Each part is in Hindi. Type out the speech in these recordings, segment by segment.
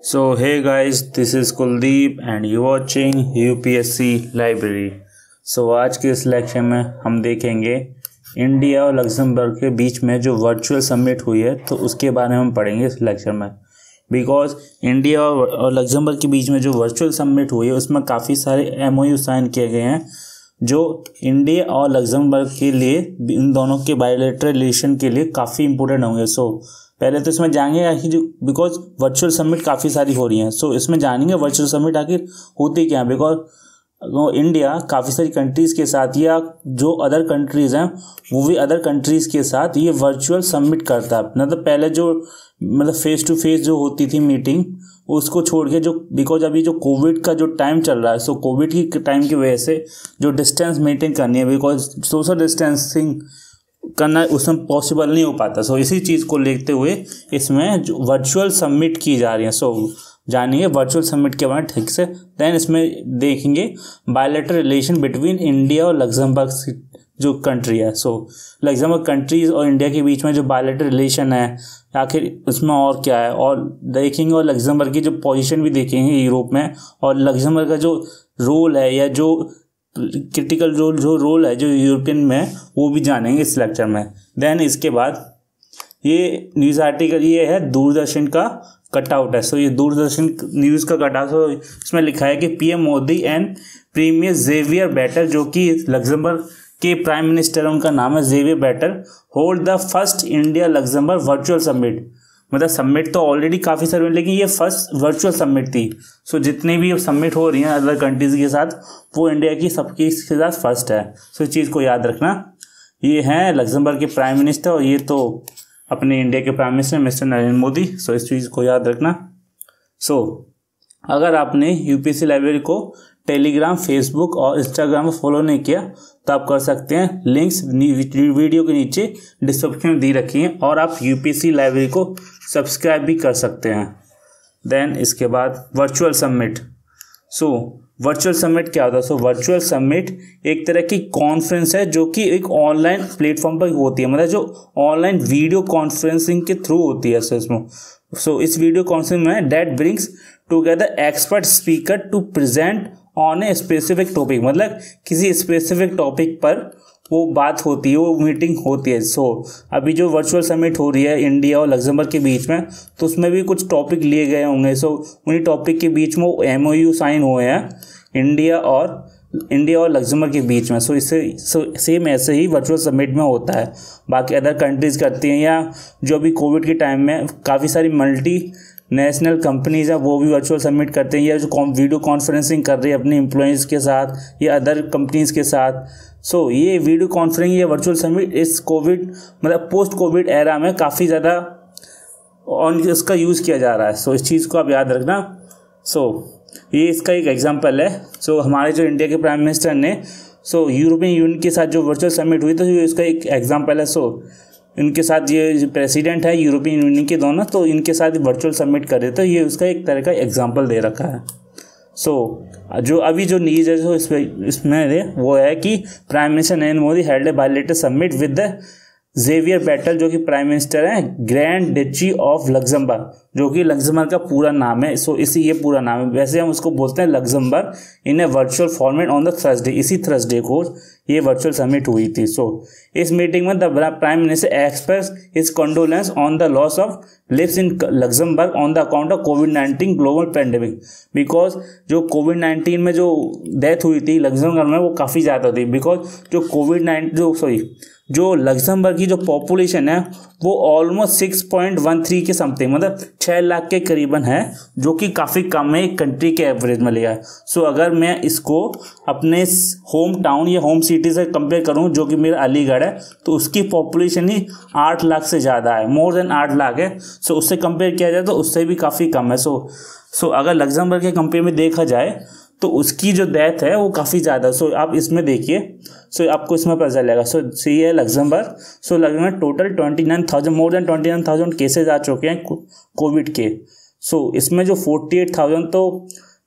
So hey guys, this is Kuldeep and you watching UPSC Library. So आज के इस लेक्चर में हम देखेंगे इंडिया और लग्जमबर्ग के बीच में जो वर्चुअल समिट हुई है तो उसके बारे में हम पढ़ेंगे इस लेक्चर में बिकॉज़ इंडिया और लग्जमबर्ग के बीच में जो वर्चुअल समिट हुई है उसमें काफ़ी सारे एमओयू साइन किए गए हैं जो इंडिया और लग्जमबर्ग के लिए इन दोनों के बायोलेटरल रिलेशन के लिए काफ़ी इंपॉर्टेंट होंगे सो पहले तो इसमें जाएँगे आखिर बिकॉज़ वर्चुअल समिट काफ़ी सारी हो रही हैं सो so, इसमें जानेंगे वर्चुअल समिट आखिर होती क्या है? बिकॉज़ इंडिया काफ़ी सारी कंट्रीज़ के साथ या जो अदर कंट्रीज़ हैं वो भी अदर कंट्रीज़ के साथ ये वर्चुअल सबमिट करता है। मतलब पहले जो मतलब फेस टू फेस जो होती थी मीटिंग उसको छोड़ के जो बिकॉज़ अभी जो कोविड का जो टाइम चल रहा है सो कोविड की टाइम की वजह से जो डिस्टेंस मेंटेन करनी है बिकॉज़ सोशल डिस्टेंसिंग करना उसमें पॉसिबल नहीं हो पाता। सो इसी चीज़ को लेते हुए इसमें जो वर्चुअल सबमिट की जा रही है सो जानिए वर्चुअल सबमिट के बारे में ठीक से। देन इसमें देखेंगे बायोलेटर रिलेशन बिटवीन इंडिया और लग्जमबर्ग जो कंट्री है। सो लग्जमबर्ग कंट्रीज़ और इंडिया के बीच में जो बायोलेटर रिलेशन है, आखिर उसमें और क्या है? और देखेंगे और लग्जमबर्ग की जो पोजीशन भी देखेंगे यूरोप में। और लग्जमबर्ग का जो रोल है या जो क्रिटिकल रोल जो रोल है, जो यूरोपियन में, वो भी जानेंगे इस लेक्चर में। देन इसके बाद ये न्यूज़ आर्टिकल ये है दूरदर्शन का कटआउट है। सो ये दूरदर्शन न्यूज़ का कटआउट तो इसमें लिखा है कि PM Modi and premier Xavier Bettel जो कि लग्जमबर्ग के प्राइम मिनिस्टर उनका नाम है Xavier Bettel hold the first India Luxembourg virtual summit मतलब सबमिट तो ऑलरेडी काफ़ी सारे लेकिन ये फ़र्स्ट वर्चुअल सबमिट थी। सो so, जितने भी सबमिट हो रही हैं अदर कंट्रीज़ के साथ वो इंडिया की सबकी के साथ फ़र्स्ट है। सो so, इस चीज़ को याद रखना। ये हैं लग्जमबर्ग के प्राइम मिनिस्टर और ये तो अपने इंडिया के prime minister mister Narendra Modi. So so, इस चीज़ को याद रखना। सो so, अगर आपने यूपीएससी लाइब्रेरी को टेलीग्राम फेसबुक और इंस्टाग्राम में फॉलो नहीं किया तो आप कर सकते हैं। लिंक्स वीडियो के नीचे डिस्क्रिप्शन में दी रखी हैं और आप यूपीएससी लाइब्रेरी को सब्सक्राइब भी कर सकते हैं। देन इसके बाद virtual submit so virtual submit क्या होता है? सो वर्चुअल सबमिट एक तरह की कॉन्फ्रेंस है जो कि एक ऑनलाइन प्लेटफॉर्म पर होती है। मतलब जो ऑनलाइन वीडियो कॉन्फ्रेंसिंग के थ्रू होती है, सो इसमें। सो इस वीडियो कॉन्फ्रेंस में that brings together expert speaker to present on a specific topic मतलब किसी स्पेसिफिक टॉपिक पर वो बात होती है वो मीटिंग होती है। सो so, अभी जो वर्चुअल समिट हो रही है इंडिया और लग्जमबर्ग के बीच में तो उसमें भी कुछ टॉपिक लिए गए होंगे। सो so, उन्हीं टॉपिक के बीच में एम ओ यू साइन हुए हैं इंडिया और इंडिया और लग्जमबर्ग के बीच में। सो so, इससे सो सेम ऐसे ही वर्चुअल समिट में होता है। बाकी अदर कंट्रीज़ करती हैं या जो अभी कोविड के टाइम में काफ़ी सारी मल्टी नेशनल कंपनीज़ है वो भी वर्चुअल सबमिट करते हैं या जो वीडियो कॉन्फ्रेंसिंग कर रही है अपने एम्प्लॉयज़ के साथ या अदर कंपनीज़ के साथ। सो so, ये वीडियो कॉन्फ्रेंसिंग या वर्चुअल सबमिट इस कोविड मतलब पोस्ट कोविड एरा में काफ़ी ज़्यादा ऑन इसका यूज़ किया जा रहा है। सो so, इस चीज़ को आप याद रखना। सो so, ये इसका एक एग्ज़ाम्पल है। सो so, हमारे जो इंडिया के प्राइम मिनिस्टर ने सो यूरोपियन यूनियन के साथ जो वर्चुअल सबमिट हुई तो इसका एक एग्ज़ाम्पल है। सो इनके साथ ये प्रेसिडेंट है यूरोपियन यूनियन के दोनों तो इनके साथ वर्चुअल सबमिट कर रहे थे। ये उसका एक तरह का एग्ज़ाम्पल दे रखा है। सो so, जो अभी जो न्यूज़ है जो इसमें इस वो है कि prime minister Narendra Modi held a bilateral submit with the Xavier Bettel जो कि प्राइम मिनिस्टर हैं ग्रैंड डिची ऑफ़ लग्जमबर्ग जो कि लग्जमबर्ग का पूरा नाम है। सो इसी ये पूरा नाम है। वैसे हम उसको बोलते हैं Luxembourg in a virtual format on the Thursday इसी थर्सडे को ये वर्चुअल समिट हुई थी। सो इस मीटिंग में the prime minister expresses condolence on the loss of lives in Luxembourg on the account of Covid nineteen global pandemic because जो कोविड नाइन्टीन में जो डेथ हुई थी लग्जमबर्ग में, वो काफ़ी ज़्यादा थी। बिकॉज़ जो कोविड नाइन्टीन जो सॉरी जो लग्जमबर्ग की जो पॉपुलेशन है, वो almost six point one three के समथिंग मतलब छः लाख के करीबन है, जो कि काफ़ी कम है कंट्री के एवरेज में लिया है। सो अगर मैं इसको अपने होम टाउन या होम सिटी से कंपेयर करूँ, जो कि मेरा अलीगढ़ है तो उसकी पॉपुलेशन ही आठ लाख से ज़्यादा है मोर देन आठ लाख है। सो उससे कंपेयर किया जाए तो उससे भी काफ़ी कम है। सो सो अगर लग्जमबर्ग के कंपेयर में देखा जाए तो उसकी जो डेथ है, वो काफ़ी ज़्यादा सो आप इसमें देखिए सो आपको इसमें पता चलेगा सो सी है Luxembourg so Luxembourg total twenty nine thousand more than twenty nine thousand cases आ चुके हैं कोविड के। सो इसमें जो फोर्टी एट थाउज़ेंड तो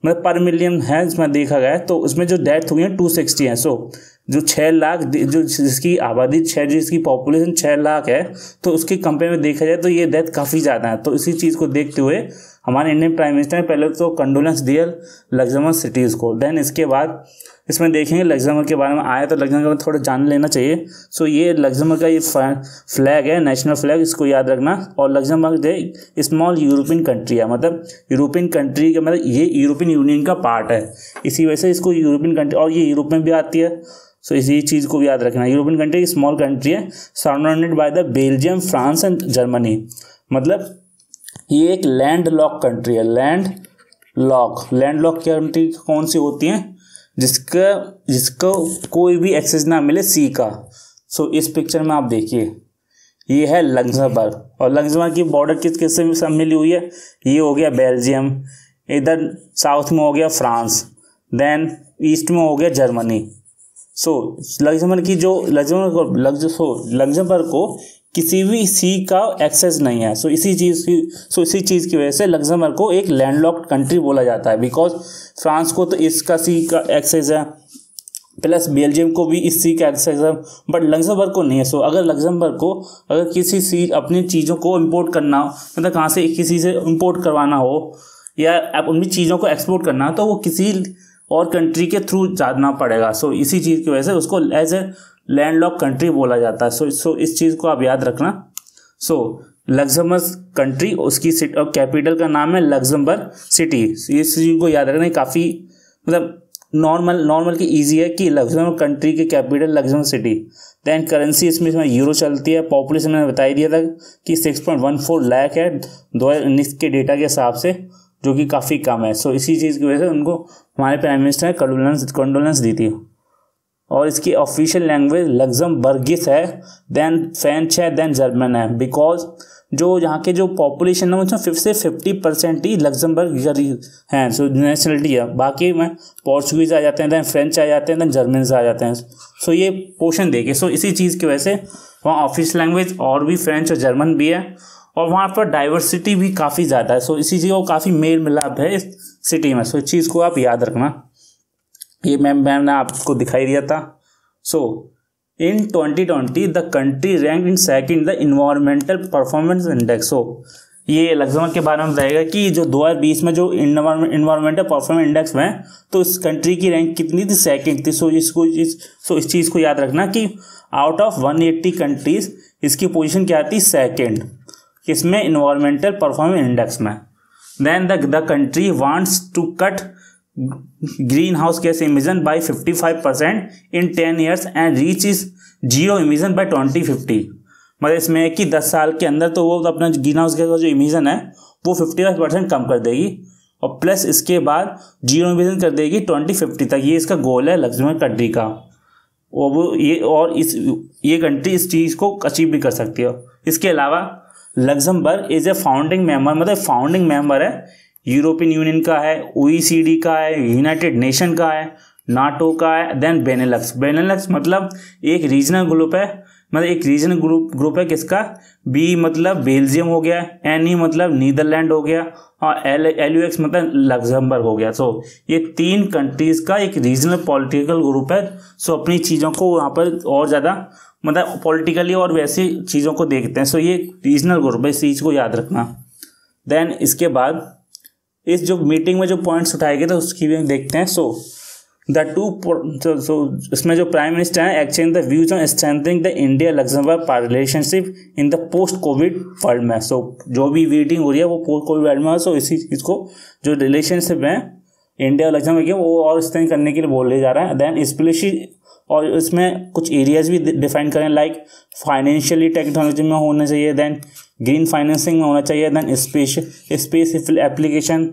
मतलब पर मिलियन है, इसमें देखा गया है तो उसमें जो डेथ हुई है टू सिक्सटी है। सो जो छः लाख जो जिसकी आबादी छः जिसकी पॉपुलेशन छः लाख है तो उसके कंपेयर में देखा जाए तो ये डेथ काफ़ी ज़्यादा है। तो इसी चीज़ को देखते हुए हमारे इंडियन प्राइम मिनिस्टर ने पहले तो कंडोलेंस दिया लग्जमबर्ग सिटीज़ को। देन इसके बाद इसमें देखेंगे लग्जमबर्ग के बारे में आया तो लग्जमबर्ग में थोड़ा जान लेना चाहिए। सो ये लग्जमबर्ग का ये फ्लैग है नेशनल फ्लैग इसको याद रखना। और लग्जमबर्ग जो स्मॉल यूरोपियन कंट्री है मतलब यूरोपियन कंट्री का मतलब ये यूरोपियन यूनियन का पार्ट है। इसी वजह से इसको यूरोपियन कंट्री और ये यूरोप में भी आती है। सो so, इसी चीज़ को भी याद रखना। यूरोपियन कंट्री स्मॉल कंट्री है surrounded by the Belgium France and Germany मतलब ये एक लैंड लॉक कंट्री है land lock land lock country कौन सी होती हैं? जिसका, जिसको कोई भी एक्सेस ना मिले सी का। सो इस पिक्चर में आप देखिए, ये है लग्जमबर्ग। और लग्जमबर्ग की बॉर्डर किस किस से सब मिली हुई है? ये हो गया बेल्जियम इधर साउथ में हो गया फ्रांस देन ईस्ट में हो गया जर्मनी सो लग्जमबर्ग की जो, लग्जमबर्ग लग्ज सो लग्जमबर्ग को किसी भी सी का एक्सेस नहीं है। सो इसी चीज़ की सो इसी चीज़ की वजह से लग्जमबर्ग को एक लैंडलॉक्ड कंट्री बोला जाता है। बिकॉज़ फ्रांस को तो इसका सी का एक्सेस है प्लस बेल्जियम को भी इस सी का एक्सेस है बट लग्जमबर्ग को नहीं है। सो अगर लग्जमबर्ग को अगर किसी सी अपनी चीज़ों को इम्पोर्ट करना हो मतलब कहाँ से किसी से इम्पोर्ट करवाना हो या अपनी चीज़ों को एक्सपोर्ट करना हो तो वो किसी और कंट्री के थ्रू जाना पड़ेगा। सो so, इसी चीज़ की वजह से उसको एज ए लैंडलॉक कंट्री बोला जाता है। सो सो इस चीज़ को आप याद रखना। सो लग्जमबर्ग कंट्री उसकी सिटी और कैपिटल का नाम है लग्जमबर्ग सिटी इस चीज़ को याद रखना काफ़ी मतलब नॉर्मल नॉर्मल की इजी है कि लग्जमबर्ग कंट्री की capital Luxembourg city then currency इसमें इसमें यूरो चलती है। पॉपुलेशन मैंने बता ही दिया था कि six point one four lakh है दो हज़ार उन्नीस के डेटा के हिसाब से, जो कि काफ़ी कम है। सो इसी चीज़ की वजह से उनको हमारे प्राइम मिनिस्टर ने कंडोलेंस कंडोलेंस दी थी। और इसकी ऑफिशियल लैंग्वेज लग्जमबर्गिस है देन फ्रेंच है देन जर्मन है। बिकॉज़ जो यहाँ के जो पॉपुलेशन है, उसमें फिफ्थ से फिफ्टी परसेंट ही लग्जमबर्ग हैं सो नेशनलिटी है। बाकी में पोर्चुगीज आ जाते हैं देन फ्रेंच आ जाते हैं देन जर्मन आ जाते हैं। सो ये पोर्शन देखे सो इसी चीज़ की वजह से वहाँ ऑफ़िस लैंग्वेज और भी फ्रेंच और जर्मन भी है, और वहाँ पर डाइवर्सिटी भी काफ़ी ज़्यादा है। सो इसी चीज़ को काफ़ी मेल मिलाप है इस सिटी में। सो इस चीज़ को आप याद रखना। ये मैम मैम ने आपको दिखाई दिया था। So in 2020 the country rank in second the environmental performance index so ये लग्जमबर्ग के बारे में बताएगा कि जो 2020 में जो इन्वायरमेंटल परफॉर्मेंस इंडेक्स में तो इस कंट्री की रैंक कितनी थी? सेकंड थी। सो इसको, इस सो इस चीज़ को याद रखना कि आउट ऑफ़ 180 कंट्रीज़ इसकी पोजीशन क्या थी? सेकंड किसमें? इन्वायरमेंटल परफॉर्मेंस इंडेक्स में। Then the the country wants to cut green house gas emission by fifty five percent in ten years and reach is zero emission by twenty fifty मतलब इसमें है कि दस साल के अंदर तो वो अपना ग्रीन हाउस गैस का जो इमिजन है, वो फिफ्टी फाइव परसेंट कम कर देगी और प्लस इसके बाद ज़ीरो इमिजन कर देगी ट्वेंटी फिफ्टी तक। ये इसका गोल है लग्जमबर्ग कंट्री का। और वो ये और इस, ये कंट्री इस चीज़ को अचीव भी कर सकती है। इसके अलावा Luxembourg is a founding member मतलब फाउंडिंग मेंबर है। यूरोपियन यूनियन का है, ओईसीडी का है, यूनाइटेड नेशन का है, नाटो का है देन बेनेलक्स बेनेलक्स मतलब एक रीजनल ग्रुप है मतलब एक रीजनल ग्रुप ग्रुप है किसका? बी मतलब बेल्जियम हो गया एन ई मतलब नीदरलैंड हो गया, और एल एल यू एक्स मतलब लग्जमबर्ग हो गया. सो ये तीन कंट्रीज़ का एक रीजनल पॉलिटिकल ग्रुप है. सो अपनी चीज़ों को वहाँ पर और ज़्यादा मतलब पॉलिटिकली और वैसी चीज़ों को देखते हैं. सो ये रीजनल ग्रुप है, इस चीज़ को याद रखना. देन इसके बाद इस जो मीटिंग में जो पॉइंट्स उठाए गए थे, उसकी भी हम देखते हैं। सो द टू सो इसमें जो प्राइम मिनिस्टर हैं exchange the views on strengthening the India Luxembourg relationship in the post Covid world में सो जो भी मीटिंग हो रही है, वो पोस्ट कोविड वर्ल्ड में सो इसी चीज़ को जो रिलेशनशिप है इंडिया और लग्जमबर्ग के, वो और स्ट्रेंथ करने के लिए बोले जा रहे हैं। देन स्पेशली और इसमें कुछ एरियाज़ भी डिफाइन करें लाइक फाइनेंशियली टेक्नोलॉजी में होना चाहिए। देन ग्रीन फाइनेंसिंग में होना चाहिए देन स्पेस स्पेस एप्लीकेशन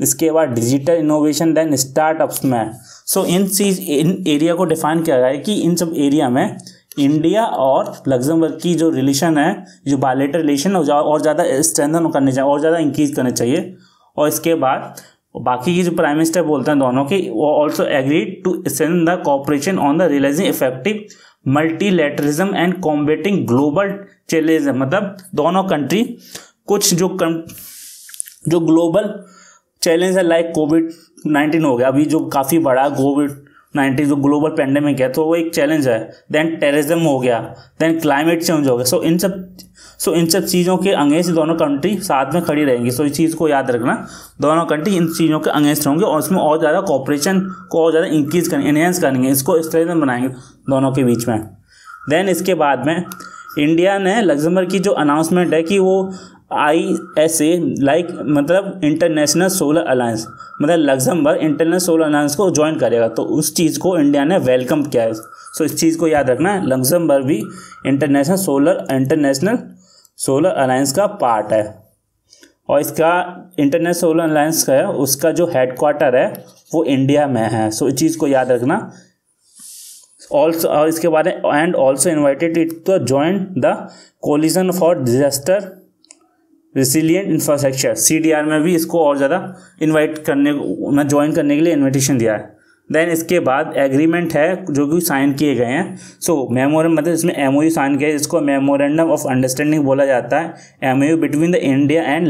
इसके बाद डिजिटल इनोवेशन देन स्टार्टअप्स में. सो इन चीज़, इन एरिया को डिफाइन किया गया है कि इन सब एरिया में इंडिया और लग्जमबर्ग की जो रिलेशन है, जो बायोलेटर रिलेशन है और ज़्यादा स्ट्रेंथन करने चाहिए, और ज़्यादा इंक्रीज करने चाहिए. और इसके बाद, बाकी की जो प्राइम मिनिस्टर बोलते हैं दोनों की, वो also agreed to strengthen the cooperation on the realising effective multilateralism and combating global challenge है। मतलब दोनों कंट्री कुछ जो कं, जो ग्लोबल चैलेंज है लाइक कोविड नाइन्टीन हो गया। अभी जो काफ़ी बड़ा कोविड नाइन्टीन जो ग्लोबल पेंडेमिक है तो वो एक चैलेंज है। देन टेररिज्म हो गया। देन क्लाइमेट चेंज हो गया। सो इन सब सो इन सब चीज़ों के अंगेंस्ट दोनों कंट्री साथ में खड़ी रहेंगी। सो इस चीज़ को याद रखना। दोनों कंट्री इन चीज़ों के अंगेंस्ट होंगे और उसमें और ज़्यादा कॉपरेशन को और ज़्यादा इंक्रीज करेंगे इनहेंस करेंगे। इसको स्ट्रेंथन बनाएँगे दोनों के बीच में। देन इसके बाद में इंडिया ने लग्जमबर्ग की जो अनाउंसमेंट है कि वो आई एस ए लाइक मतलब इंटरनेशनल सोलर अलायंस मतलब लग्जमबर्ग इंटरनेशनल सोलर अलायंस को ज्वाइन करेगा। तो उस चीज़ को इंडिया ने वेलकम किया है। सो इस चीज़ को याद रखना है लग्जमबर्ग भी International Solar International Solar Alliance का पार्ट है। और इसका इंटरनेशनल सोलर अलायंस का है, उसका जो हेडक्वार्टर है, वो इंडिया में है। सो इस चीज़ को याद रखना। ऑल्सो और इसके बाद and also invited it to join the Coalition for Disaster Resilient Infrastructure सी में भी इसको और ज़्यादा इन्वाइट करने, में ज्वाइन करने के लिए इन्विटेशन दिया है। देन इसके बाद एग्रीमेंट है जो कि साइन किए गए हैं। सो मेमोरम मतलब इसमें एम ओ यू साइन किया है, जिसको मेमोरेंडम ऑफ़ अंडरस्टैंडिंग बोला जाता है। M O U between the India and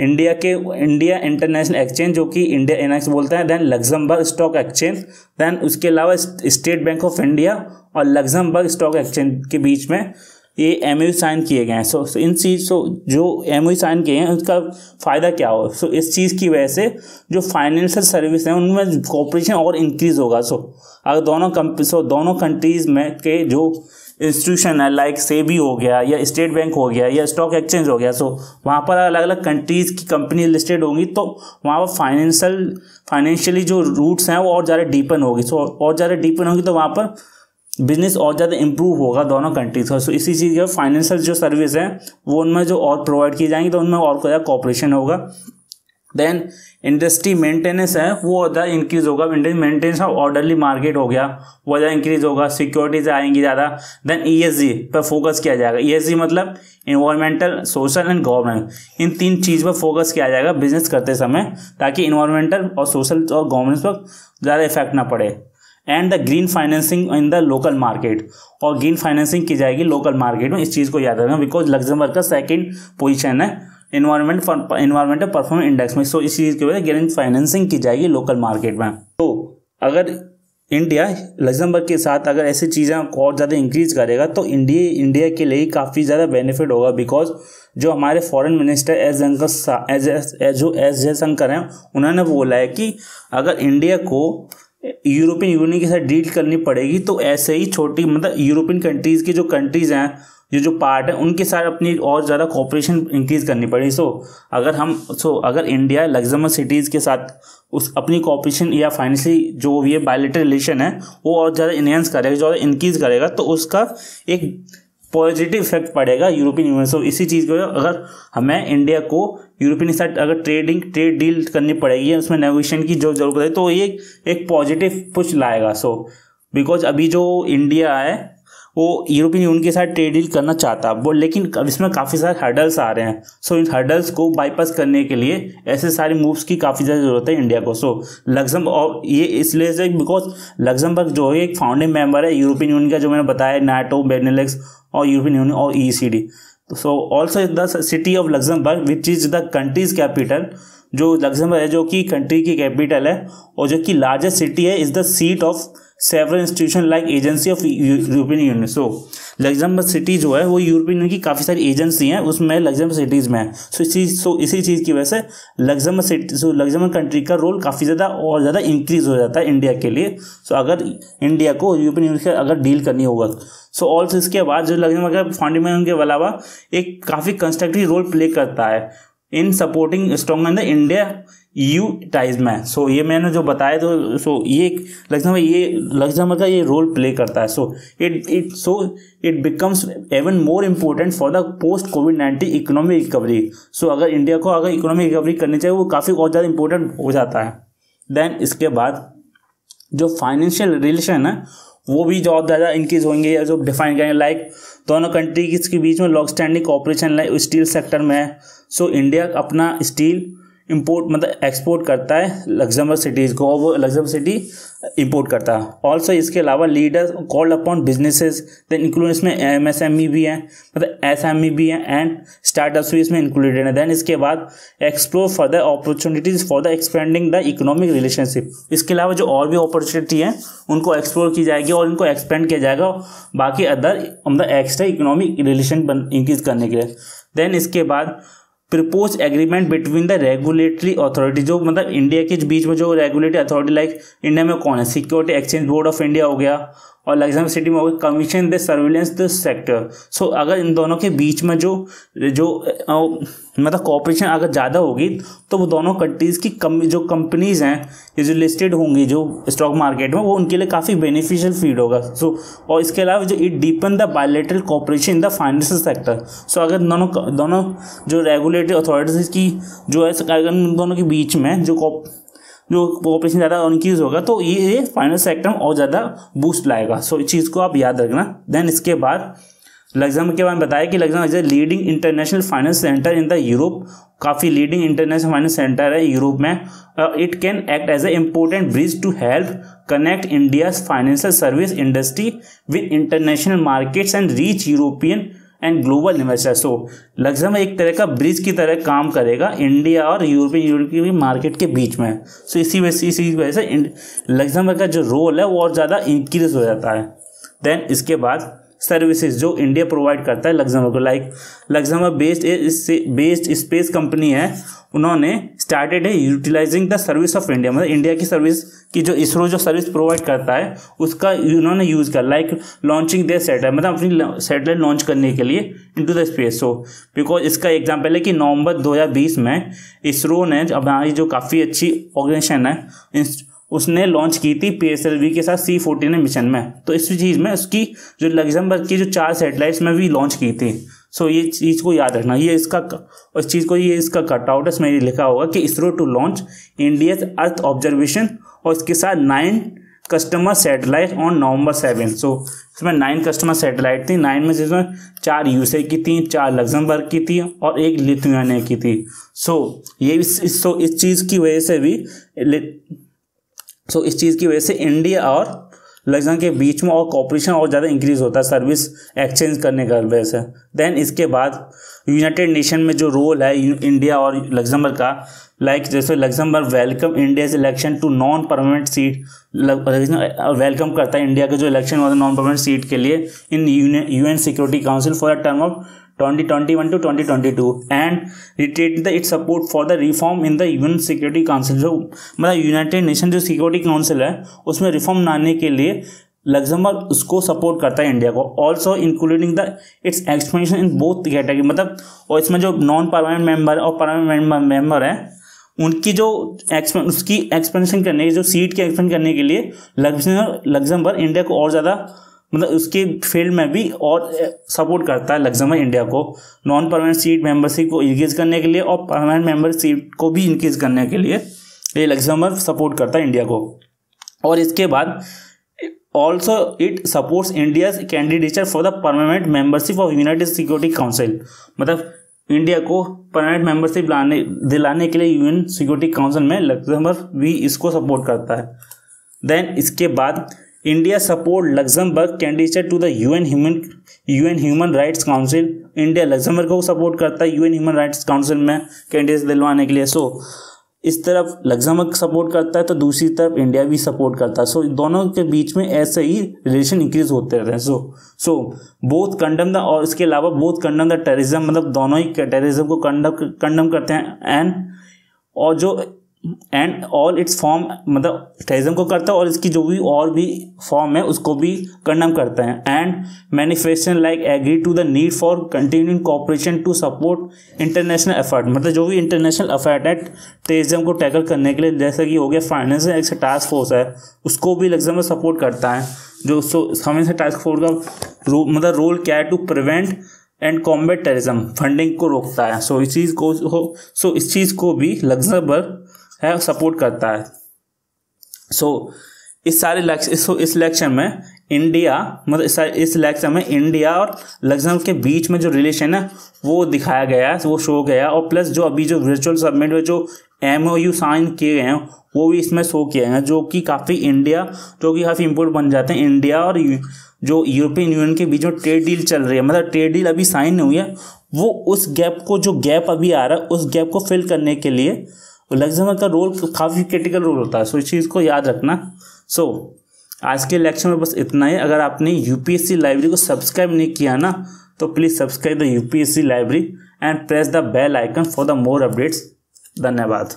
India के इंडिया इंटरनेशनल एक्सचेंज जो कि इंडिया एनएक्स बोलते हैं then Luxembourg Stock Exchange then उसके अलावा स्टेट बैंक ऑफ़ इंडिया और लग्जमबर्ग स्टॉक एक्सचेंज के बीच में ये एम साइन किए गए हैं। सो so, इन चीज़ सो so, जो एम साइन किए हैं उसका फ़ायदा क्या हो? सो so, इस चीज़ की वजह से जो फाइनेंशियल सर्विस हैं उनमें कॉपरेशन और इंक्रीज होगा। सो so, अगर दोनों कंपनी सो so, दोनों कंट्रीज़ में के जो इंस्टीट्यूशन है लाइक सेबी हो गया, या स्टेट बैंक हो गया, या स्टॉक एक्सचेंज हो गया सो वहाँ पर अलग अलग कंट्रीज़ की कंपनी लिस्टेड होंगी तो वहाँ पर फाइनेंशियल फाइनेंशियली जो रूट्स हैं, वो और ज़्यादा डीपन होगी सो और ज़्यादा डीपन होगी तो वहाँ पर बिज़नेस और ज़्यादा इंप्रूव होगा दोनों कंट्रीज़ का। सो इसी चीज़ का फाइनेंशियल जो सर्विस है, वो उनमें जो और प्रोवाइड की जाएँगी तो उनमें और ज़्यादा कॉपरेशन होगा। देन इंडस्ट्री मेंटेनेंस है, वो ज़्यादा इंक्रीज होगा इंडस्ट्री मेंटेनेंस का ऑर्डरली मार्केट हो गया वो ज़्यादा इंक्रीज होगा सिक्योरिटीज आएँगी ज़्यादा देन ईएसजी पर फोकस किया जाएगा। ईएसजी मतलब इन्वायरमेंटल सोशल एंड गवर्नमेंट इन तीन चीज़ पर फोकस किया जाएगा बिज़नेस करते समय, ताकि इन्वायरमेंटल और सोशल और गवर्नमेंट पर ज़्यादा इफ़ेक्ट ना पड़े। And the green financing in the local market और ग्रीन फाइनेंसिंग की जाएगी लोकल मार्केट में, इस चीज़ को याद रखना बिकॉज़ लग्जमबर्ग का सेकेंड पोजिशन है। इन्वायरमेंट इन्वायरमेंटल परफॉर्मेंस इंडेक्स में। सो इस चीज़ की वजह से ग्रीन फाइनेंसिंग की जाएगी लोकल मार्केट में। तो अगर इंडिया लग्जमबर्ग के साथ अगर ऐसी चीज़ें और ज़्यादा इंक्रीज करेगा तो इंडिया इंडिया के लिए काफ़ी ज़्यादा बेनिफिट होगा। बिकॉज़ जो हमारे फॉरेन मिनिस्टर एस जंकर एज जो एस जयशंकर हैं, उन्होंने बोला है कि अगर इंडिया को यूरोपियन यूनियन के साथ डील करनी पड़ेगी तो ऐसे ही छोटी मतलब यूरोपियन कंट्रीज़ की जो कंट्रीज़ हैं जो जो पार्ट है, उनके साथ अपनी और ज़्यादा कॉपरेशन इंक्रीज़ करनी पड़ेगी सो अगर हम सो अगर इंडिया लग्जमर सिटीज़ के साथ उस, अपनी कॉपरेशन या फाइनेंशियली जो ये बायोलिटर रिलेशन है, वो और ज़्यादा इन्हेंस करेगा, ज़्यादा इंक्रीज़ करेगा तो उसका एक पॉजिटिव इफ़ेक्ट पड़ेगा यूरोपियन यूनियन से इसी चीज़ को अगर हमें इंडिया को यूरोपियन के साथ अगर ट्रेडिंग ट्रेड डील करनी पड़ेगी, उसमें नेगोशिएशन की जो ज़रूरत है तो ये एक पॉजिटिव पुश लाएगा। सो बिकॉज़ अभी जो इंडिया है वो यूरोपियन यूनियन के साथ ट्रेड डील करना चाहता। वो लेकिन इसमें काफ़ी सारे हर्डल्स आ रहे हैं। सो इन हर्डल्स को बाईपास करने के लिए ऐसे सारे मूव्स की काफ़ी ज़्यादा ज़रूरत है इंडिया को। सो लग्जम और ये इसलिए से बिकॉज़ लग्जमबर्ग जो है एक फाउंडिंग मेंबर है यूरोपियन यूनियन का, जो मैंने बताया नाटो बेनेलेक्स और यूरोपियन यूनियन और E C D so also the city of Luxembourg which is the country's capital जो लग्जमबर्ग है, जो कि कंट्री की कैपिटल है, और जो कि लार्जेस्ट सिटी है is the seat of several institution like agency of European Union so Luxembourg city जो है, वो यूरोपियन यूनियन की काफ़ी सारी एजेंसी हैं, उसमें लग्जमबर्ग सिटीज़ में है। सो इसी सो इसी चीज़ की वजह से Luxembourg city so Luxembourg country का रोल काफ़ी ज़्यादा और ज़्यादा इंक्रीज हो जाता है इंडिया के लिए। सो अगर इंडिया को यूरोपियन यूनियन से अगर डील करनी होगा सो ऑल्सो इसके बाद जो लग्जमबर्ग फंडामेंटल के अलावा एक काफ़ी कंस्ट्रक्टिव रोल प्ले करता है in supporting strong in the India EU ties में। सो ये मैंने जो बताया तो सो ये लग्जमबर्ग ये लग्जमबर्ग का ये रोल प्ले करता है। So it it so it becomes even more important for the post COVID nineteen economic recovery so अगर इंडिया को अगर इकोनॉमिक रिकवरी करनी चाहिए, वो काफ़ी और ज़्यादा इंपॉर्टेंट हो जाता है। देन इसके बाद जो फाइनेंशियल रिलेशन है, वो भी जो ज़्यादा इंक्रीज होंगे, या जो डिफाइन करेंगे लाइक दोनों कंट्री के बीच में long standing cooperation steel sector में। है सो इंडिया अपना स्टील इंपोर्ट मतलब एक्सपोर्ट करता है लग्जमबर्ग सिटीज़ को, और वो लग्जमबर्ग सिटी इंपोर्ट करता है। ऑल्सो इसके अलावा leader called upon businesses then include इसमें एम एस एम ई भी है मतलब एस एम ई भी है एंड स्टार्टअप्स भी इसमें इंक्लूडेड है। देन इसके बाद explore further opportunities for the expanding the economic relationship इसके अलावा जो और भी अपॉर्चुनिटी है, उनको एक्सप्लोर की जाएगी और इनको एक्सपेंड किया जाएगा, बाकी अदर मतलब एक्स्ट्रा इकोनॉमिक रिलेशन इंक्रीज करने के लिए। देन इसके बाद propose agreement between the regulatory authority जो मतलब इंडिया के बीच में जो रेगुलेटरी अथॉरिटी लाइक इंडिया में कौन है? Security exchange board of India हो गया और लग्जम सिटी में होगा commission the surveillance the sector so अगर इन दोनों के बीच में जो जो मतलब कॉपरेशन अगर ज़्यादा होगी तो वो दोनों कंट्रीज़ की कम जो कंपनीज़ हैं ये जो लिस्टेड होंगी जो स्टॉक मार्केट में वो उनके लिए काफ़ी बेनिफिशियल फ़ीड होगा। सो so, और इसके अलावा जो it deepen the bilateral cooperation in the financial sector so अगर दोनों दोनों जो रेगुलेटरी अथॉरिटीज़ की जो है अगर दोनों के बीच में जो जो पॉपुलेशन ज़्यादा इंक्रीज होगा तो ये फाइनेंस सेक्टर में और ज़्यादा बूस्ट लाएगा। सो इस चीज़ को आप याद रखना। देन इसके बाद लग्जम के बारे में बताया कि Luxembourg is a leading international finance centre in the Europe काफ़ी लीडिंग इंटरनेशनल फाइनेंस सेंटर है यूरोप में। It can act as a important bridge to help connect India financial service industry with international markets and reach European and global investors so Luxembourg एक तरह का ब्रिज की तरह काम करेगा इंडिया और यूरोपियन यूनियन की मार्केट के बीच में। सो इसी वजह से, इसी वजह से लग्जम का जो रोल है वो और ज़्यादा इंक्रीज हो जाता है। देन इसके बाद सर्विसेज़ जो इंडिया प्रोवाइड करता है लग्जमबर्ग को। Like Luxembourg based based space company है, उन्होंने स्टार्टेड है utilising the service of India मतलब इंडिया की सर्विस की जो इसरो जो सर्विस प्रोवाइड करता है, उसका उन्होंने यूज़ कर लाइक लॉन्चिंग देयर सैटेलाइट मतलब अपनी सैटेलाइट लॉन्च करने के लिए into the space so because इसका एग्ज़ाम्पल है कि नवंबर 2020 में इसरो ने हमारी जो काफ़ी अच्छी ऑर्गेनाइजेशन है उसने लॉन्च की थी पी के साथ सी फोर्टीन मिशन में। तो इस चीज़ में उसकी जो लग्जमबर्ग की जो चार सैटेलाइट्स में भी लॉन्च की थी। सो ये चीज़ को याद रखना। ये इसका इस चीज़ को ये इसका कटआउट इसमें लिखा होगा कि ISRO to launch India earth observation और इसके साथ nine customer satellite on November seven so इसमें नाइन कस्टमर सैटेलाइट थी। नाइन में जिसमें चार यूएसए की थी चार लग्जमबर्ग की थी और एक लिथुआनिया की थी। सो so, ये इस इस, so, इस चीज़ की वजह से भी सो so, इस चीज़ की वजह से इंडिया और लग्जम के बीच में और कॉपरेशन और ज़्यादा इंक्रीज होता है सर्विस एक्सचेंज करने का वजह से। देन इसके बाद यूनाइटेड नेशन में जो रोल है इंडिया और लग्जमबर्ग का लाइक जैसे Luxembourg welcome India election to non permanent seat welcome करता है इंडिया का जो इलेक्शन हुआ था नॉन परमानेंट सीट के लिए in UN security council for a term of 2021 to 2022 and reiterated its support for the reform in the UN Security Council. जो मतलब यूनाइटेड नेशन जो सिक्योरिटी काउंसिल है, उसमें रिफॉर्म लाने के लिए लग्जमबर्ग उसको सपोर्ट करता है इंडिया को। Also including the its expansion in both category मतलब और इसमें जो नॉन परमानेंट मेंबर और परमानेंट मेंबर है, उनकी जो एक्सपें उसकी एक्सपेंशन करने की जो सीट की एक्सपेंड करने के लिए लग्जमबर्ग इंडिया को और ज़्यादा मतलब उसके फ़ील्ड में भी और सपोर्ट करता है लग्जमबर्ग इंडिया को नॉन परमानेंट सीट मेंबरशिप को इंक्रीज करने के लिए और परमानेंट मेंबरशिप को भी इंक्रीज करने के लिए ये लग्जमबर्ग सपोर्ट करता है इंडिया को। और इसके बाद also it supports India candidature for the permanent membership of United Security Council मतलब इंडिया को परमानेंट मेंबरशिप लाने, दिलाने के लिए यूएन सिक्योरिटी काउंसिल में लग्जमबर्ग भी इसको सपोर्ट करता है। देन इसके बाद India support Luxembourg candidate to the UN human UN human rights council India Luxembourg को सपोर्ट करता है यूएन ह्यूमन राइट्स काउंसिल में कैंडिडेट दिलवाने के लिए। सो इस तरफ़ लग्जमबर्ग सपोर्ट करता है तो दूसरी तरफ़ इंडिया भी सपोर्ट करता है। सो दोनों के बीच में ऐसे ही रिलेशन इंक्रीज होते रहते हैं। So so both condemn the और इसके अलावा बोथ कंडम द टेररिज्म मतलब दोनों ही टेररिज्म को कंडम करते हैं। एंड और जो एंड ऑल इट्स फॉर्म मतलब टेरिज्म को करता है और इसकी जो भी और भी फॉर्म है उसको भी कंडम करते हैं। And manifestation like agree to the need for continuing cooperation to support international effort मतलब जो भी इंटरनेशनल एफर्ट है टेरिज्म को टैकल करने के लिए जैसे कि हो गया फाइनेंस एक टास्क फोर्स है उसको भी लग्जम सपोर्ट करता है। जो सो हमें टास्क फोर्स का रो, मतलब रोल क्या है? To prevent and combat terrorism funding को रोकता है। सो इस चीज़ को सो इस चीज़ को भी लग्जमबर्ग है सपोर्ट करता है। सो so, इस सारे इस, इस इलेक्शन में इंडिया मतलब इस इस इलेक्शन में इंडिया और लग्जम के बीच में जो रिलेशन है वो दिखाया गया है वो शो गया और प्लस जो अभी जो वर्चुअल सबमिट में जो एम ओ यू साइन किए गए हैं वो भी इसमें शो किए हैं जो कि काफ़ी इंडिया जो कि काफ़ी इम्पोर्ट बन जाते हैं। इंडिया और जो यूरोपियन यूनियन के बीच में ट्रेड डील चल रही है मतलब ट्रेड डील अभी साइन नहीं हुई है वो उस गैप को जो गैप अभी आ रहा है उस गैप को फिल करने के लिए लग्जमबर्ग का रोल काफ़ी क्रिटिकल रोल होता है। सो इस चीज़ को याद रखना। सो आज के लेक्चर में बस इतना ही। अगर आपने यूपीएससी लाइब्रेरी को सब्सक्राइब नहीं किया ना तो please subscribe the UPSC library and press the bell icon for the more updates धन्यवाद।